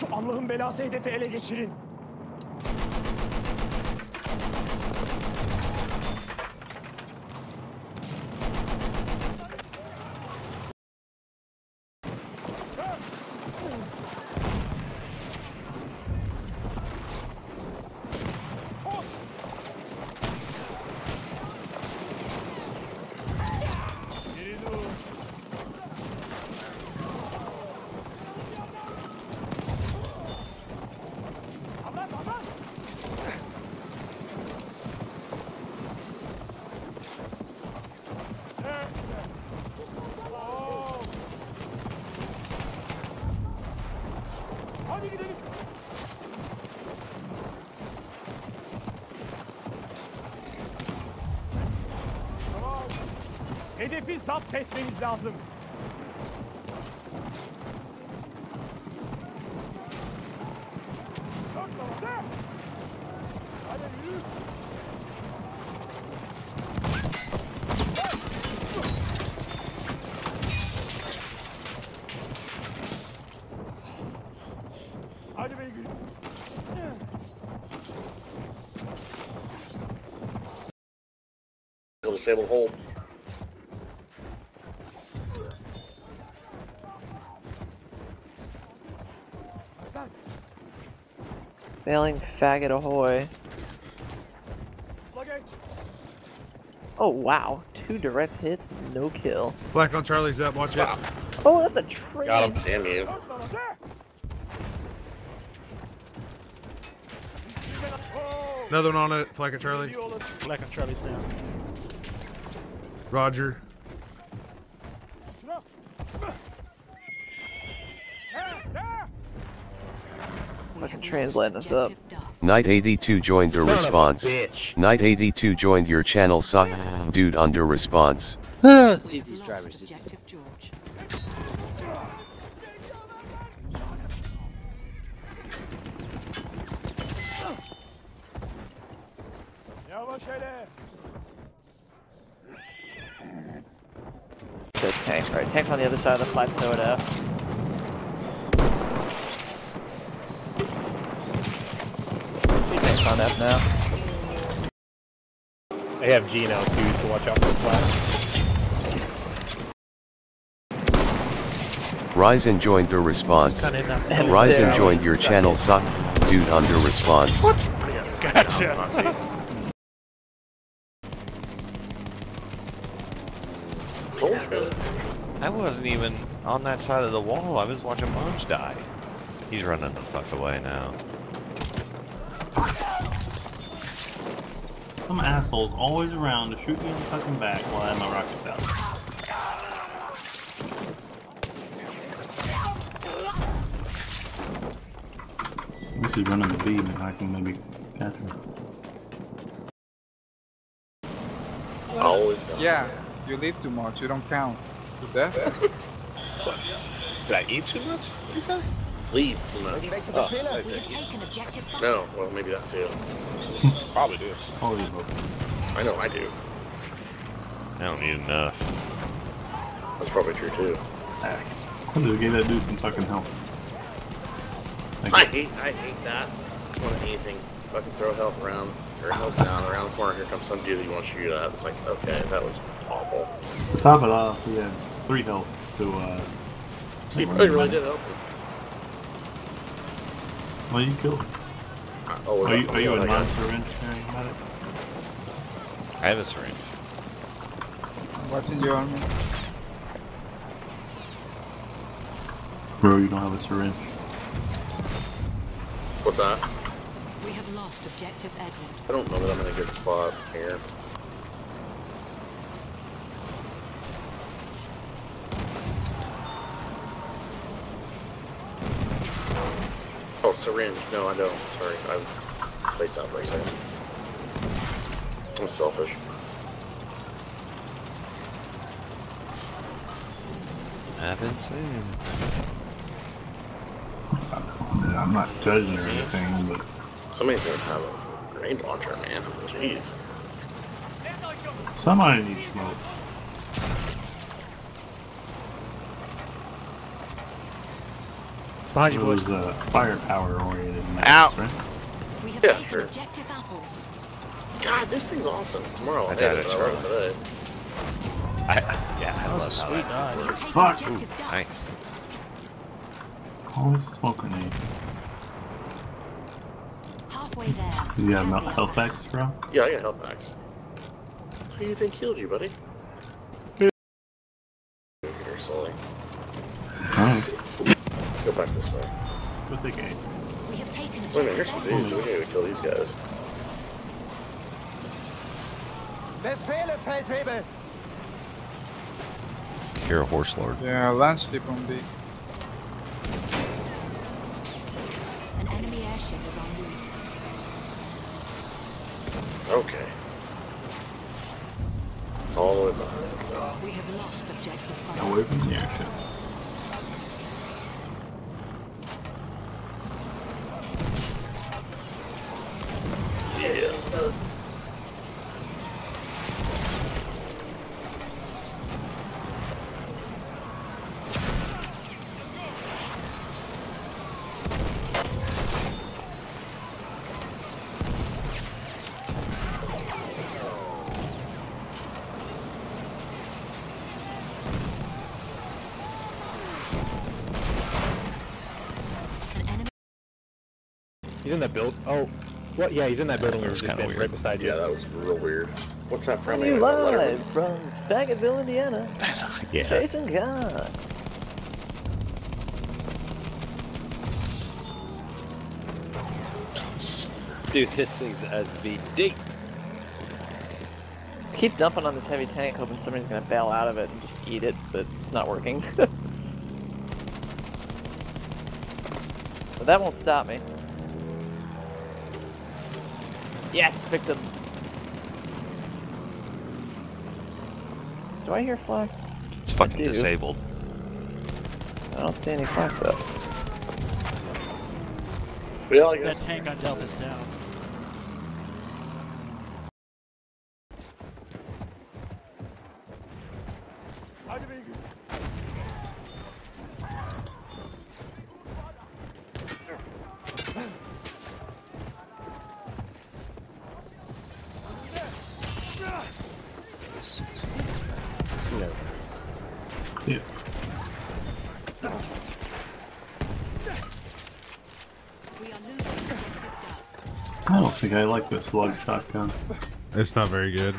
Şu Allah'ın belası hedefi ele geçirin. Tamam. Hedefi zapt etmemiz lazım. Dört tarafa. Hadi yürü. Disable hold. Failing faggot ahoy. Oh wow, two direct hits, no kill. Black on Charlie's up. Watch it. Oh, that's a train. Got him. Damn you. Dört tarafa. Another one on it. Flag on Charlie. iyi olun. Black on Charlie's down. Roger. Şuna. Ha, ha. Fucking train's letting us up. Knight 82 joined your Son of a response. Knight 82 joined your channel suck dude under response. See these drivers did. Objective George. Yavaş hele. The tank, right? Tank's on the other side of the plateau at F. Three tanks on F now. They have Gino too, so watch out for the flash. Ryzen joined your response. Kind of. And Ryzen Sarah. joined your channel suck dude under response. Gotcha. Told you. I wasn't even on that side of the wall. I was watching Moms die. He's running the fuck away now. Some asshole's always around to shoot me in the fucking back while I have my rockets out. This is running the beam and I can maybe catch him. Always. Yeah, you leave too much, you don't count. To death? Did I eat too much? What you say? Leave too much. Oh, I We have see. taken objective no, well, maybe that too. Probably do. You. I know I do. I don't need enough. That's probably true too. I'm just gave that dude some fucking help. Thank I you. hate, I hate that. I want anything, fucking throw health around or health down around the corner. Here comes some dude that you want to shoot at. It's like, okay, that was awful. To top it off, he had three health to, uh, He really, really did help me. well, you killed. Uh, Oh, Are you, are you a I got- non-syringe carrying medic? I have a syringe. Watching you on me. Bro, you don't have a syringe. What's that? We have lost objective Edward. I don't know that I'm in a good spot here. Syringe. No, I don't. Sorry. I spaced out for a second. I'm selfish. Haven't seen. I'm not judging or anything, but Somebody's gonna have a grenade launcher, man. Jeez. somebody needs smoke. Behind It you, boys. was uh, firepower oriented. Ow. Right? We have Yeah, taken sure. objective apples. God, this thing's awesome. Tomorrow I'll I hate it, at but I love it I, yeah, I That was love a how sweet that. dodge. We have taken Fuck. objective. Nice. Always a smoke grenade. Halfway there. Do you We have have health packs, bro? Yeah, I got health packs. Who do you think killed you, buddy? Let's go back this the game. We have taken Wait a minute, here's objective some Edward. dudes. We need to kill these guys. You're a horse lord. Yeah, landscape on B. An enemy airship is en route. Okay. All the way behind. We have lost objective Butter. Away from the airship. Yeah. An enemy He's in that build. Oh, what? Yeah, he's in that building. that we was just kinda weird. right beside you. Yeah, that was real weird. What's that from? Coming Is that Letterman? live from Bagotville, Indiana. Yeah. Jason God. Dude, this thing's SVD. Keep dumping on this heavy tank, hoping somebody's gonna bail out of it and just eat it, but it's not working. but that won't stop me. Yes, victim. Do I hear flak? It's fucking do. disabled. I don't see any flags up. Well, I That guess. tank on Delta's down. Yeah. We are losing objective Duff. I don't think I like the slug shotgun. It's not very good.